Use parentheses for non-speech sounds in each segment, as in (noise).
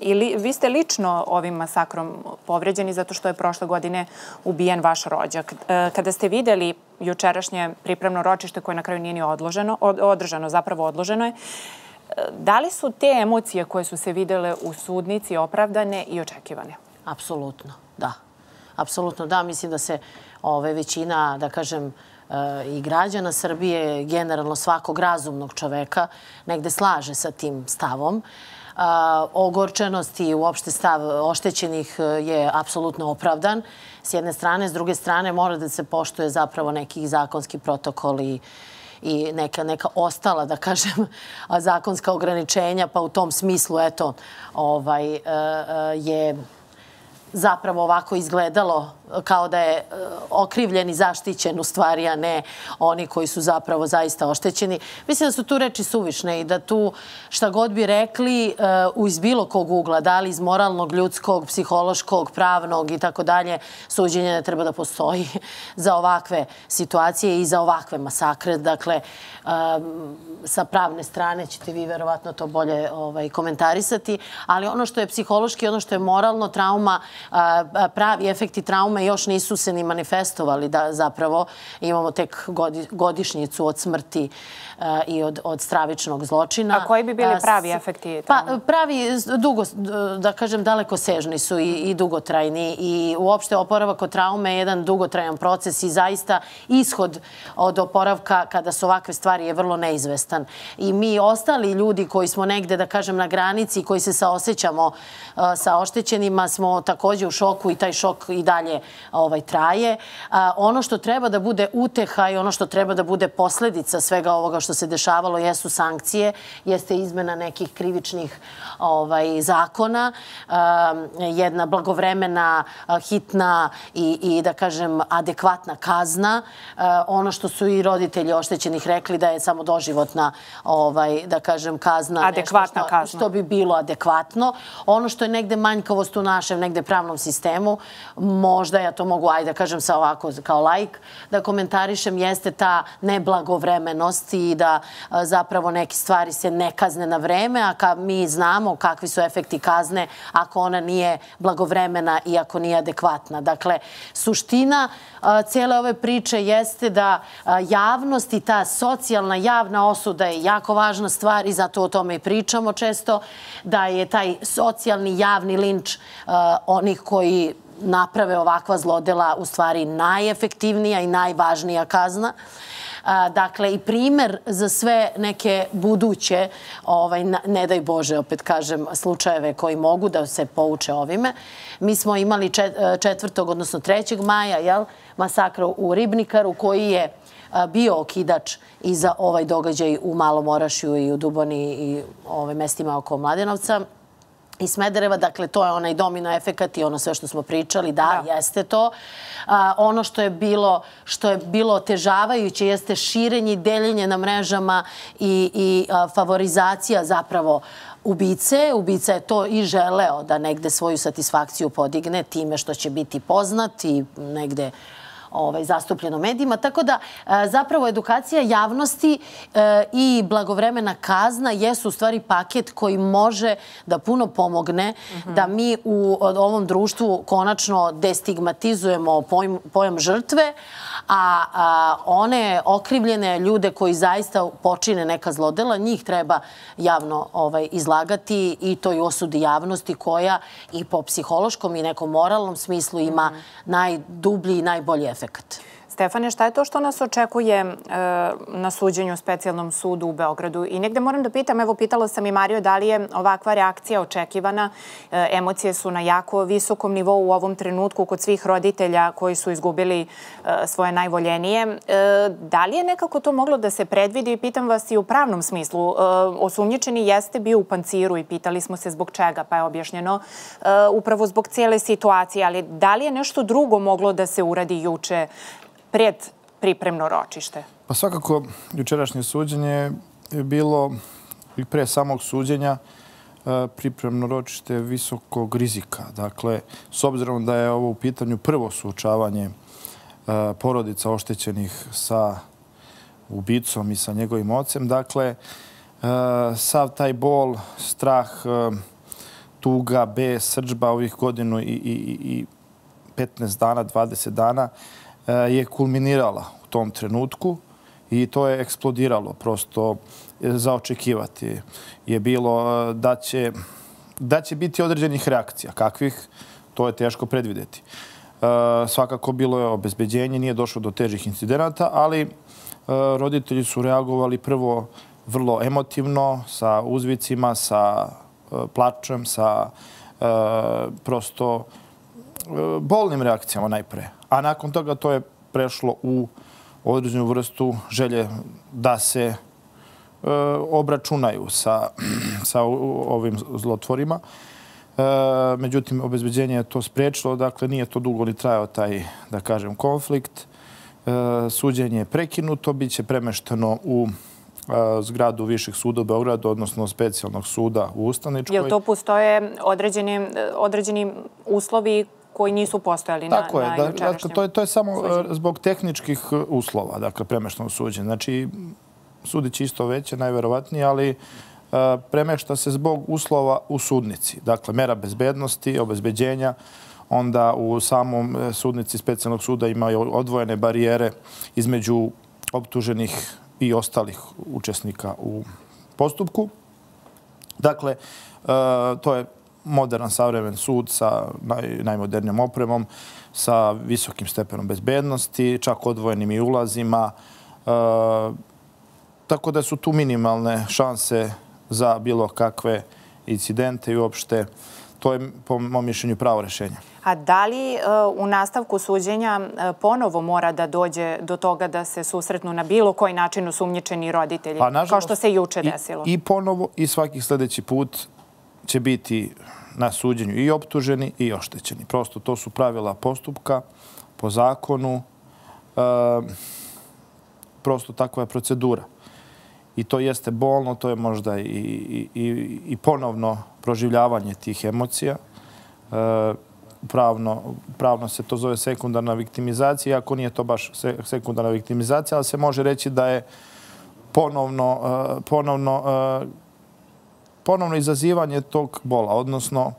I vi ste lično ovim masakrom povređeni zato što je prošle godine ubijen vaš rođak. E, kada ste videli jučerašnje pripremno ročište koje na kraju nije ni odloženo, održano, zapravo odloženo je, e, da li su te emocije koje su se videle u sudnici opravdane i očekivane? Apsolutno, da. Apsolutno, da. Mislim da se ove većina, da kažem, e, i građana Srbije, generalno svakog razumnog čoveka, negde slaže sa tim stavom ogorčenost i uopšte stav oštećenih e, je apsolutno opravdan. S jedne strane, s druge strane, mora da se poštuje zapravo nekih zakonski protokol i neka, neka ostala, da kažem, (laughs) zakonska ograničenja, pa u tom smislu, eto, ovaj, e, e, je zapravo ovako izgledalo eh, kao da je eh, okrivljen i zaštićen u stvari, a ne oni koji su zapravo zaista oštećeni. Mislim da su tu reči suvišne i da tu šta god bi rekli eh, u iz bilo kog ugla, da li iz moralnog, ljudskog, psihološkog, pravnog i tako dalje, suđenje ne treba da postoji (laughs) za ovakve situacije i za ovakve masakre. Dakle, sa pravne strane ćete vi verovatno to bolje ovaj, komentarisati, ali ono što je psihološki, ono što je moralno, trauma, pravi efekti traume još nisu se ni manifestovali da zapravo imamo tek godišnjicu od smrti i od stravičnog zločina. A koji bi bili pravi efekti? Pa pravi, dugo, da kažem, daleko sežni su i dugotrajni i uopšte oporavak od traume je jedan dugotrajan proces i zaista ishod od oporavka kada su ovakve stvari je vrlo neizvestan. I mi ostali ljudi koji smo negde, da kažem, na granici, koji se saosećamo sa oštećenima, smo također u šoku i taj šok i dalje ovaj, traje. Ono što treba da bude uteha i ono što treba da bude posljedica svega ovoga što se dešavalo jesu sankcije, jeste izmena nekih krivičnih ovaj, zakona, jedna blagovremena, hitna i, da kažem, adekvatna kazna. Ono što su i roditelji oštećenih rekli da je samo doživotna, ovaj, da kažem, kazna. Adekvatna kazna. Što bi bilo adekvatno. Ono što je negde manjkavost u našem negde pravnom sistemu, možda ja to mogu, ajde da kažem sa ovako kao lajk, da komentarišem, jeste ta neblagovremenost i da zapravo neke stvari se ne kazne na vreme, a ka mi znamo kakvi su efekti kazne ako ona nije blagovremena i ako nije adekvatna. Dakle, suština cijele ove priče jeste da javnost i ta socijalna javna osuda je jako važna stvar i zato o tome i pričamo često, da je taj socijalni javni linč onih koji naprave ovakva zlodela u stvari najefektivnija i najvažnija kazna. Dakle, i primer za sve neke buduće, ovaj, ne daj Bože, opet kažem, slučajeve koji mogu da se pouče ovime. Mi smo imali e, četvrtog, odnosno 3. maja, masakra u Ribnikaru, koji je bio okidač i za ovaj događaj u Malom Orašju i u Duboni i mestima oko Mladenovca i Smedereva. Dakle, to je onaj domino efekat i ono sve što smo pričali. Da, jeste to. Ono što je bilo što je bilo otežavajuće jeste širenje i deljenje na mrežama i favorizacija zapravo ubice. Ubica je to i želeo da negde svoju satisfakciju podigne time što će biti poznat i negde ovaj, zastupljeno medijima. Tako da e, zapravo edukacija javnosti e, i blagovremena kazna jesu u stvari paket koji može da puno pomogne mhm. da mi u ovom društvu konačno destigmatizujemo pojam žrtve, a one okrivljene ljude koji zaista počine neka zlodela, njih treba javno ovaj, izlagati i to i osudi javnosti koja i po psihološkom i nekom moralnom smislu ima mhm. najdublji i najbolji efekt. effect. Stefane, šta je to što nas očekuje e, na suđenju u specijalnom sudu u Beogradu? I negde moram da pitam, evo pitala sam i Mario, da li je ovakva reakcija očekivana? E, emocije su na jako visokom nivou u ovom trenutku kod svih roditelja koji su izgubili e, svoje najvoljenije. E, da li je nekako to moglo da se predvidi? Pitam vas i u pravnom smislu. E, osumnjičeni jeste bio u panciru i pitali smo se zbog čega, pa je objašnjeno e, upravo zbog cijele situacije. Ali da li je nešto drugo moglo da se uradi juče pred pripremno ročište? Pa svakako, jučerašnje suđenje je bilo i pre samog suđenja e, pripremno ročište visokog rizika. Dakle, s obzirom da je ovo u pitanju prvo suočavanje e, porodica oštećenih sa ubicom i sa njegovim ocem, dakle, e, sav taj bol, strah, tuga, B, srđba ovih godinu i, i, i 15 dana, 20 dana E, je kulminirala u tom trenutku i to je eksplodiralo. Prosto e, za očekivati je bilo e, da će, da će biti određenih reakcija. Kakvih, to je teško predvideti. Svakako bilo je obezbeđenje, nije došlo do težih incidenata, ali roditelji su reagovali prvo vrlo emotivno, sa uzvicima, sa plačem, sa prosto bolnim reakcijama najpre. A nakon toga to je prešlo u određenu vrstu želje da se e, obračunaju sa, (clears throat) sa ovim zlotvorima. E, međutim, obezbeđenje je to spriječilo, dakle nije to dugo ni trajao taj, da kažem, konflikt. E, suđenje je prekinuto, bit će premešteno u e, zgradu Višeg suda u Beogradu, odnosno specijalnog suda u Ustaničkoj. Jel to postoje određeni, određeni uslovi koji nisu postojali Tako na, je, na dakle, to je, to je samo suđenju. zbog tehničkih uslova, dakle, premešteno suđenje. Znači, sudi će isto veće, najverovatnije, ali premešta se zbog uslova u sudnici. Dakle, mera bezbednosti, obezbeđenja, onda u samom e, sudnici specijalnog suda imaju odvojene barijere između optuženih i ostalih učesnika u postupku. Dakle, to je modern, savremen sud sa naj, najmodernijom opremom, sa visokim stepenom bezbednosti, čak odvojenim i ulazima. E, tako da su tu minimalne šanse za bilo kakve incidente i uopšte to je po mom mišljenju pravo rešenje. A da li e, u nastavku suđenja e, ponovo mora da dođe do toga da se susretnu na bilo koji način usumnjičeni roditelji, pa, nažalost, kao što se juče desilo? I, I ponovo i svaki sljedeći put će biti na suđenju i optuženi i oštećeni. Prosto to su pravila postupka po zakonu. E, prosto takva je procedura. I to jeste bolno, to je možda i, i, i ponovno proživljavanje tih emocija. E, pravno, pravno se to zove sekundarna viktimizacija, ako nije to baš sekundarna viktimizacija, ali se može reći da je ponovno, ehm, ponovno ponovno izazivanje tog bola, odnosno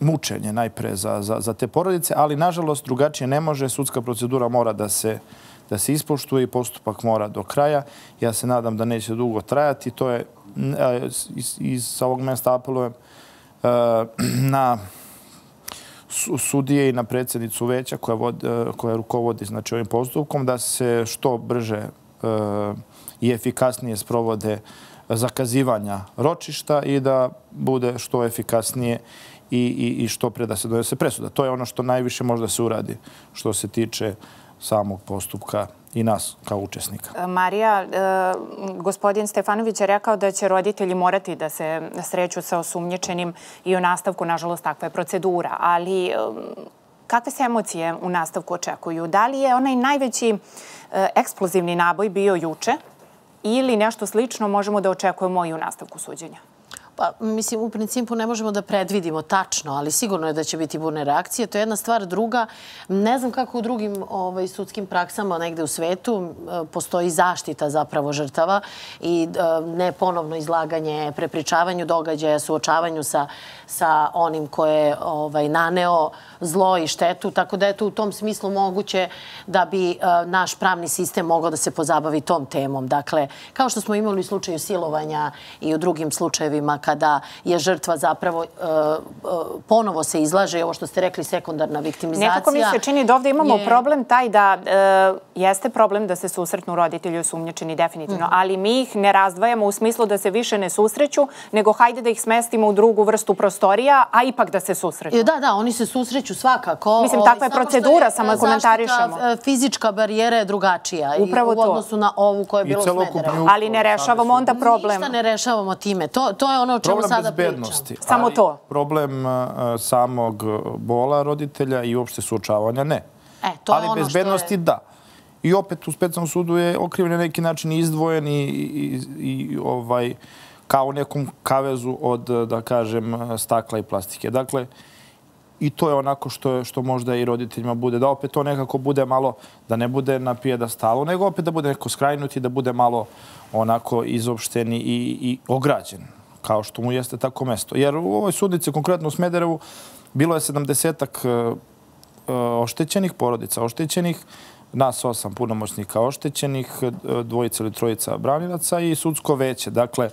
mučenje najpre za, za, za te porodice, ali nažalost drugačije ne može. Sudska procedura mora da se, da se ispoštuje i postupak mora do kraja. Ja se nadam da neće dugo trajati. To je e, iz, iz ovog mesta apelujem e, na sudije i na predsjednicu veća koja, vod, e, koja rukovodi znači, ovim postupkom da se što brže i efikasnije sprovode zakazivanja ročišta i da bude što efikasnije i, i, i što pre da se donese presuda. To je ono što najviše može da se uradi što se tiče samog postupka i nas kao učesnika. E, Marija, e, gospodin Stefanović je rekao da će roditelji morati da se sreću sa osumnječenim i u nastavku, nažalost, takva je procedura. Ali e, kakve se emocije u nastavku očekuju? Da li je onaj najveći eksplozivni naboj bio juče ili nešto slično možemo da očekujemo i u nastavku suđenja? Pa, mislim, u principu ne možemo da predvidimo tačno, ali sigurno je da će biti burne reakcije. To je jedna stvar. Druga, ne znam kako u drugim ovaj, sudskim praksama negde u svetu postoji zaštita zapravo žrtava i e, ne ponovno izlaganje prepričavanju događaja, suočavanju sa, sa onim koje je ovaj, naneo zlo i štetu. Tako da je to u tom smislu moguće da bi e, naš pravni sistem mogao da se pozabavi tom temom. Dakle, kao što smo imali u slučaju silovanja i u drugim slučajevima kada je žrtva zapravo e, e, ponovo se izlaže, ovo što ste rekli, sekundarna viktimizacija. Nekako mi se čini da ovdje imamo problem taj da jeste problem da se susretnu roditelji osumnječeni definitivno, mhm. ali mi ih ne razdvajamo u smislu da se više ne susreću, nego hajde da ih smestimo u drugu vrstu prostorija, a ipak da se susreću. Da, da, oni se susreću svakako. Mislim, takva je procedura, samo je komentarišemo. E, fizička barijera je drugačija Upravo to. u odnosu na ovu koja je bilo smedera. Ali ne rešavamo onda problem. Ništa ne rešavamo time. To, to je ono o čemu sada pričam. Samo to. Problem e, samog bola roditelja i uopšte suočavanja ne. E, to Ali ono bezbednosti da. I opet u specijalnom sudu je okrivljen na neki način izdvojen i, i, i ovaj, kao nekom kavezu od, da kažem, stakla i plastike. Dakle, I to je onako što, što možda i roditeljima bude. Da opet to nekako bude malo, da ne bude na pijeda stalu, nego opet da bude neko skrajnuti, da bude malo onako izopšteni i, i ograđen kao što mu jeste tako mesto. Jer u ovoj sudnici, konkretno u Smederevu, bilo je 70-ak e, e, oštećenih porodica, oštećenih, nas osam punomoćnika oštećenih, e, dvojica ili trojica branilaca i sudsko veće. Dakle,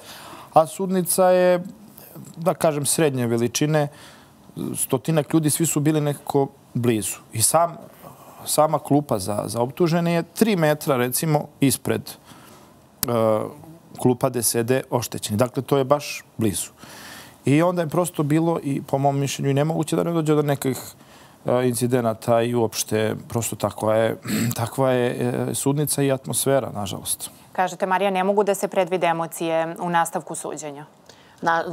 a sudnica je, da kažem, srednje veličine, stotinak ljudi, svi su bili nekako blizu. I sam, sama klupa za, za optužene je tri metra, recimo, ispred klupa gde sede oštećeni. Dakle, to je baš blizu. I onda je prosto bilo, i po mom mišljenju, i nemoguće da ne dođe do nekih uh, incidenata i uopšte prosto takva je, (clears throat) takva je uh, sudnica i atmosfera, nažalost. Kažete, Marija, ne mogu da se predvide emocije u nastavku suđenja? na,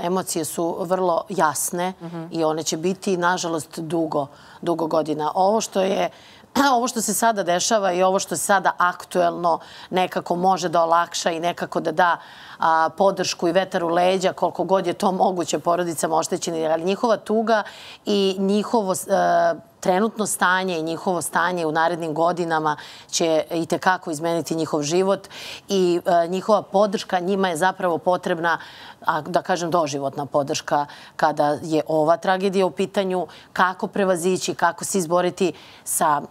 emocije su vrlo jasne i one će biti, nažalost, dugo, dugo godina. Ovo što je (clears throat) ovo što se sada dešava i ovo što se sada aktuelno nekako može da olakša i nekako da da a, podršku i vetar u leđa koliko god je to moguće porodicama oštećenih, ali njihova tuga i njihovo a, trenutno stanje i njihovo stanje u narednim godinama će i tekako izmeniti njihov život i e, njihova podrška njima je zapravo potrebna, a, da kažem, doživotna podrška kada je ova tragedija u pitanju, kako prevazići, kako se izboriti sa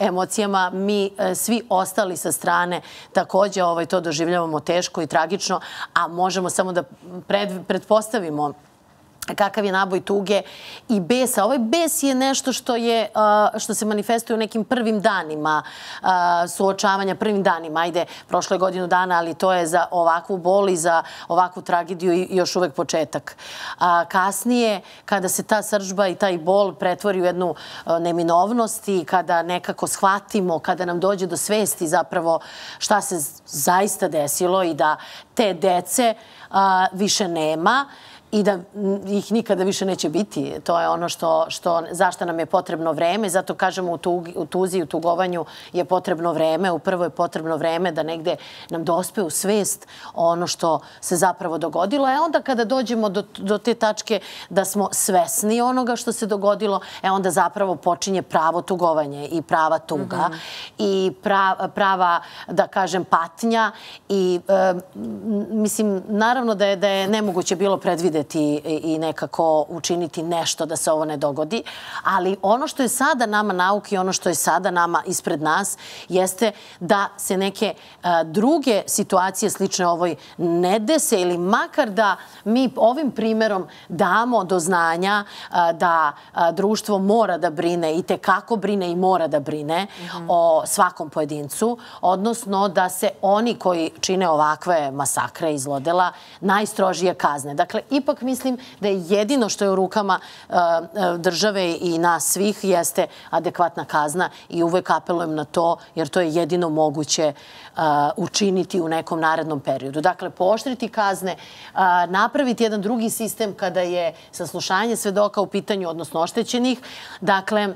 e, emocijama. Mi e, svi ostali sa strane također ovaj, to doživljavamo teško i tragično, a možemo samo da predpostavimo kakav je naboj tuge i besa. Ovaj bes je nešto što je što se manifestuje u nekim prvim danima suočavanja, prvim danima. Ajde, prošlo je godinu dana, ali to je za ovakvu bol i za ovakvu tragediju i još uvek početak. A Kasnije, kada se ta sržba i taj bol pretvori u jednu neminovnost i kada nekako shvatimo, kada nam dođe do svesti zapravo šta se zaista desilo i da te dece više nema, i da ih nikada više neće biti. To je ono što, što, zašto nam je potrebno vreme. Zato kažemo u, tugi, u tuzi, u tugovanju je potrebno vreme. U prvo je potrebno vreme da negde nam dospe u svest ono što se zapravo dogodilo. E onda kada dođemo do, do te tačke da smo svesni onoga što se dogodilo, e onda zapravo počinje pravo tugovanje i prava tuga mm -hmm. i pra, prava, da kažem, patnja. I e, mislim, naravno da je, da je nemoguće bilo predvideti predvideti i nekako učiniti nešto da se ovo ne dogodi. Ali ono što je sada nama nauki, ono što je sada nama ispred nas, jeste da se neke druge situacije slične ovoj ne dese ili makar da mi ovim primjerom damo do znanja da društvo mora da brine i te kako brine i mora da brine o svakom pojedincu, odnosno da se oni koji čine ovakve masakre i zlodela najstrožije kazne. Dakle, ipak mislim da je jedino što je u rukama e, e, države i nas svih jeste adekvatna kazna i uvek apelujem na to jer to je jedino moguće e, učiniti u nekom narednom periodu. Dakle, pooštriti kazne, napraviti jedan drugi sistem kada je saslušanje svedoka u pitanju, odnosno oštećenih. Dakle,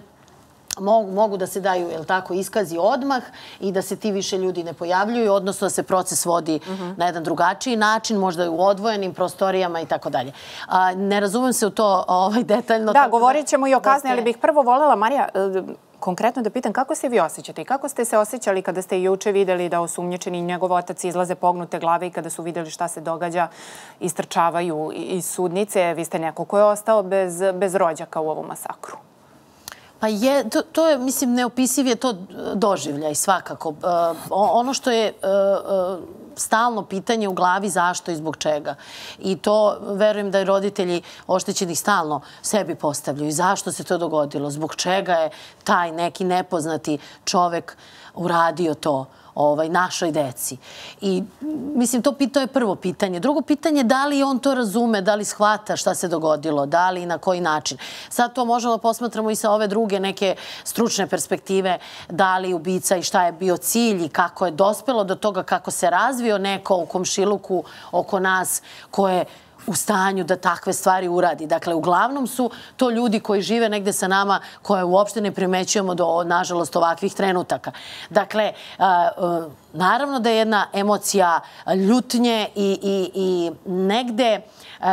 mogu, da se daju jel tako, iskazi odmah i da se ti više ljudi ne pojavljuju, odnosno da se proces vodi uh -huh. na jedan drugačiji način, možda u odvojenim prostorijama i tako dalje. Ne razumem se u to ovaj, detaljno. Da, govorit ćemo i o kazni, ali bih prvo voljela, Marija, e, konkretno da pitam kako se vi osjećate i kako ste se osjećali kada ste juče videli da osumnječeni i njegov otac izlaze pognute glave i kada su videli šta se događa, istrčavaju iz sudnice. Vi ste neko ko je ostao bez, bez rođaka u ovom masakru. Pa je, to, to je, mislim, neopisiv je to doživljaj svakako. Uh, ono što je uh, stalno pitanje u glavi zašto i zbog čega. I to verujem da i roditelji oštećenih stalno sebi postavljaju. Zašto se to dogodilo? Zbog čega je taj neki nepoznati čovek uradio to? Ovaj, našoj deci. I mislim, to, to je prvo pitanje. Drugo pitanje, da li on to razume, da li shvata šta se dogodilo, da li i na koji način. Sad to možemo posmatramo i sa ove druge neke stručne perspektive, da li ubica i šta je bio cilj i kako je dospelo do toga kako se razvio neko u komšiluku oko nas koje u stanju da takve stvari uradi. Dakle, uglavnom su to ljudi koji žive negde sa nama koje uopšte ne primećujemo do, nažalost, ovakvih trenutaka. Dakle, naravno da je jedna emocija ljutnje i, i, i negde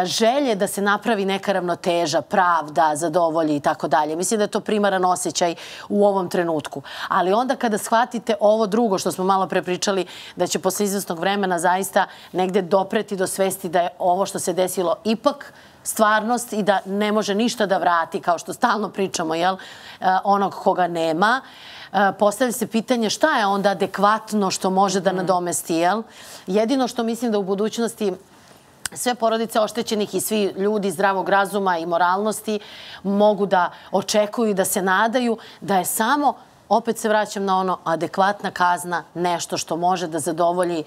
želje da se napravi neka ravnoteža, pravda, zadovolji i tako dalje. Mislim da je to primaran osjećaj u ovom trenutku. Ali onda kada shvatite ovo drugo što smo malo prepričali, da će posle izvestnog vremena zaista negde dopreti do svesti da je ovo što se desilo ipak stvarnost i da ne može ništa da vrati, kao što stalno pričamo, jel, onog koga nema, postavlja se pitanje šta je onda adekvatno što može da nadomesti, jel? Jedino što mislim da u budućnosti sve porodice oštećenih i svi ljudi zdravog razuma i moralnosti mogu da očekuju i da se nadaju da je samo, opet se vraćam na ono, adekvatna kazna, nešto što može da zadovolji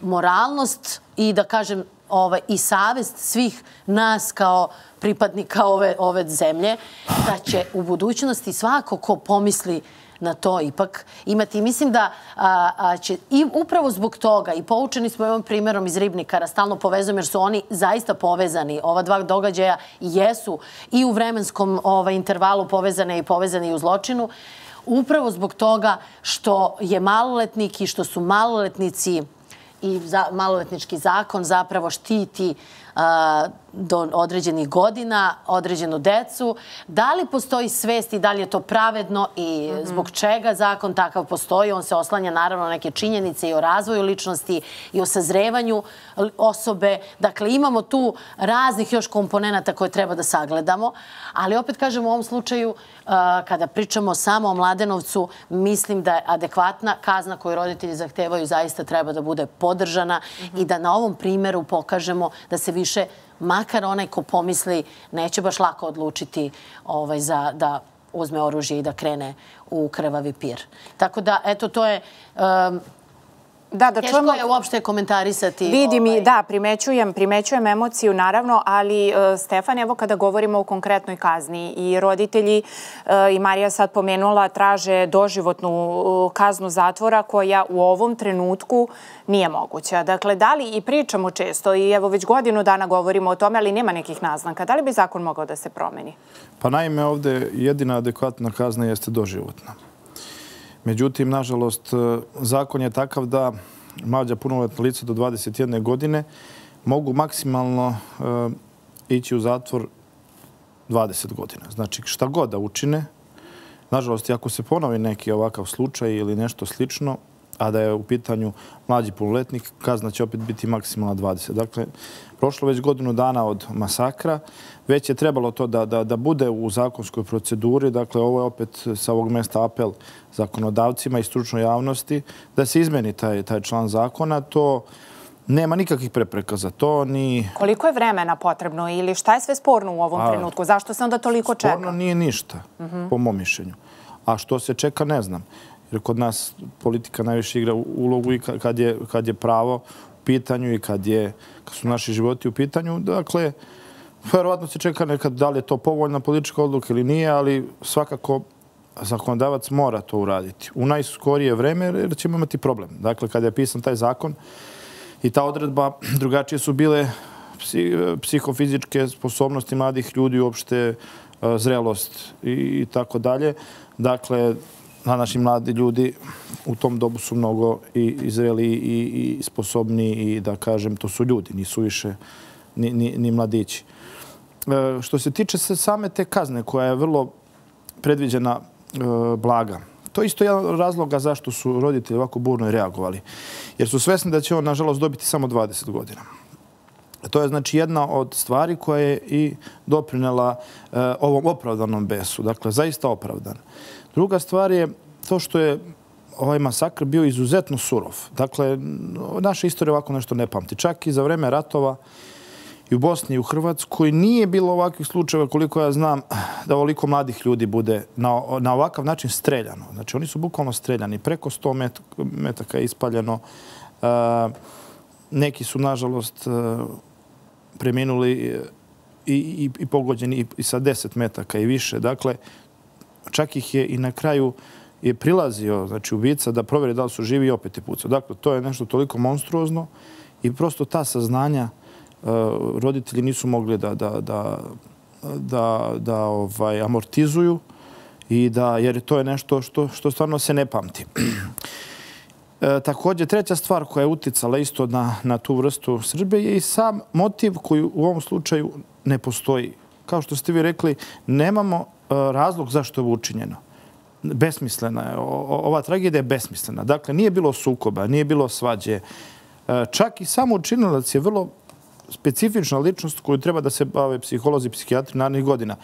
moralnost i da kažem ovaj, i savest svih nas kao pripadnika ove, ove zemlje, da će u budućnosti svako ko pomisli na to ipak imati. Mislim da a će i upravo zbog toga i poučeni smo ovom primjerom iz Ribnikara, stalno povezujem jer su oni zaista povezani. Ova dva događaja jesu i u vremenskom ovaj, intervalu povezane i povezane i u zločinu. Upravo zbog toga što je maloletnik i što su maloletnici i maloletnički zakon zapravo štiti do određenih godina, određenu decu. Da li postoji svest i da li je to pravedno i mhm. zbog čega zakon takav postoji? On se oslanja naravno na neke činjenice i o razvoju ličnosti i o sazrevanju osobe. Dakle, imamo tu raznih još komponenta koje treba da sagledamo. Ali opet kažem u ovom slučaju, kada pričamo samo o Mladenovcu, mislim da je adekvatna kazna koju roditelji zahtevaju zaista treba da bude podržana i da na ovom primjeru pokažemo da se više makar onaj ko pomisli neće baš lako odlučiti ovaj, za, da uzme oružje i da krene u krvavi pir. Tako da, eto, to je... Um, Da, da Teško je uopšte komentarisati. Vidim i ovaj- da, primećujem, primećujem emociju naravno, ali e, Stefan, evo kada govorimo o konkretnoj kazni i roditelji e, i Marija sad pomenula traže doživotnu e, kaznu zatvora koja u ovom trenutku nije moguća. Dakle, da li i pričamo često i evo već godinu dana govorimo o tome, ali nema nekih naznaka. Da li bi zakon mogao da se promeni? Pa naime, ovde jedina adekvatna kazna jeste doživotna. Međutim, nažalost, e, zakon je takav da mlađa punoletna lica do 21. godine mogu maksimalno e, ići u zatvor 20 godina. Znači, šta god da učine, nažalost, ako se ponovi neki ovakav slučaj ili nešto slično, a da je u pitanju mlađi punoletnik, kazna će opet biti maksimalna 20. Dakle, prošlo već godinu dana od masakra, već je trebalo to da, da, da bude u zakonskoj proceduri. Dakle, ovo je opet sa ovog mesta apel zakonodavcima i stručnoj javnosti da se izmeni taj, taj član zakona. To nema nikakvih prepreka za to. Ni... Koliko je vremena potrebno ili šta je sve sporno u ovom a, trenutku? Zašto se onda toliko čeka? Sporno nije ništa, uh. -huh. po mom mišljenju. A što se čeka, ne znam. Jer kod nas politika najviše igra ulogu i kad je, kad je pravo u pitanju i kad, je, kad su naši životi u pitanju. Dakle, verovatno se čeka nekad da li je to povoljna politička odluka ili nije, ali svakako zakonodavac mora to uraditi. U najskorije vreme jer ćemo imati problem. Dakle, kada je pisan taj zakon i ta odredba, (clears throat) drugačije su bile psihofizičke sposobnosti mladih ljudi, uopšte e, zrelost i tako dalje. Dakle, na naši mladi ljudi u tom dobu su mnogo i izreli i sposobni i da kažem, to su ljudi, nisu više ni mladići. E, što se tiče same te kazne koja je vrlo predviđena e, blaga, to je isto jedan razloga zašto su roditelji ovako burno reagovali. Jer su svesni da će on, nažalost, dobiti samo 20 godina. To je znači jedna od stvari koja je i doprinela e, ovom opravdanom besu. Dakle, zaista opravdan. Druga stvar je to što je ovaj masakr bio izuzetno surov. Dakle, naša istorija ovako nešto ne pamti. Čak i za vreme ratova i u Bosni i u Hrvatskoj nije bilo ovakvih slučajeva koliko ja znam da ovoliko mladih ljudi bude na, na ovakav način streljano. Znači, oni su bukvalno streljani. Preko 100 met, metaka je ispaljeno. Uh, neki su, nažalost, e, preminuli i, i, i pogođeni i, i sa 10 metaka i više. Dakle, čak ih je i na kraju je prilazio, znači, ubica da provjeri da li su živi i opet je pucao. Dakle, to je nešto toliko monstruozno i prosto ta saznanja e, roditelji nisu mogli da, da, da, da, da ovaj, amortizuju i da, jer to je nešto što, što stvarno se ne pamti. (clears throat) E, također, treća stvar koja je uticala isto na, na tu vrstu Srbije je i sam motiv koji u ovom slučaju ne postoji. Kao što ste vi rekli, nemamo Eh, razlog zašto je ovo učinjeno. Besmislena je. Ova tragedija je besmislena. Dakle, nije bilo sukoba, nije bilo svađe. Eh, čak i samo učinilac je vrlo specifična ličnost koju treba da se bave psiholozi i psihijatri narednih godina.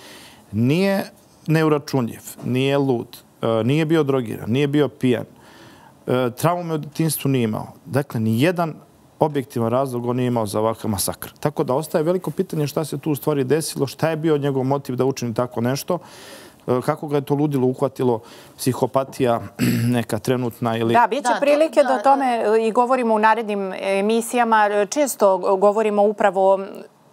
Nije neuračunljiv, nije lud, eh, nije bio drogiran, nije bio pijan. Traume u detinstvu nije imao. Dakle, ni jedan objektivan razlog on nije imao za ovakav masakr. Tako da ostaje veliko pitanje šta se tu u stvari desilo, šta je bio njegov motiv da učini tako nešto, e, kako ga je to ludilo uhvatilo, psihopatija (clears throat) neka trenutna ili... Da, bit će prilike da o tome i govorimo u narednim emisijama. Često govorimo upravo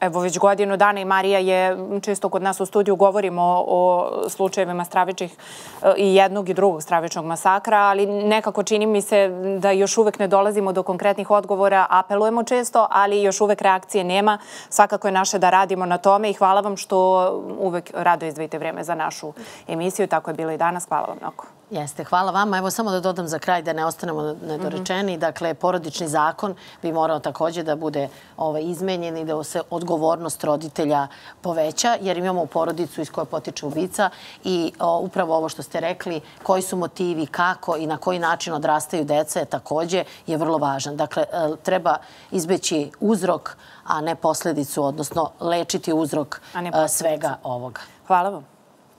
Evo već godinu dana i Marija je često kod nas u studiju govorimo o slučajevima stravičnih e, i jednog i drugog stravičnog masakra, ali nekako čini mi se da još uvek ne dolazimo do konkretnih odgovora, apelujemo često, ali još uvek reakcije nema. Svakako je naše da radimo na tome i hvala vam što uvek rado izdvojite vreme za našu emisiju. Tako je bilo i danas. Hvala vam mnogo. Jeste, hvala vama. Evo samo da dodam za kraj da ne ostanemo nedorečeni. Dakle, porodični zakon bi morao također da bude ovaj, izmenjen i da se odgovornost roditelja poveća, jer imamo porodicu iz koje potiče ubica i upravo ovo što ste rekli, koji su motivi, kako i na koji način odrastaju dece, također je vrlo važan. Dakle, e, treba izbeći uzrok, a ne posljedicu, odnosno lečiti uzrok e, svega ovoga. Hvala vam.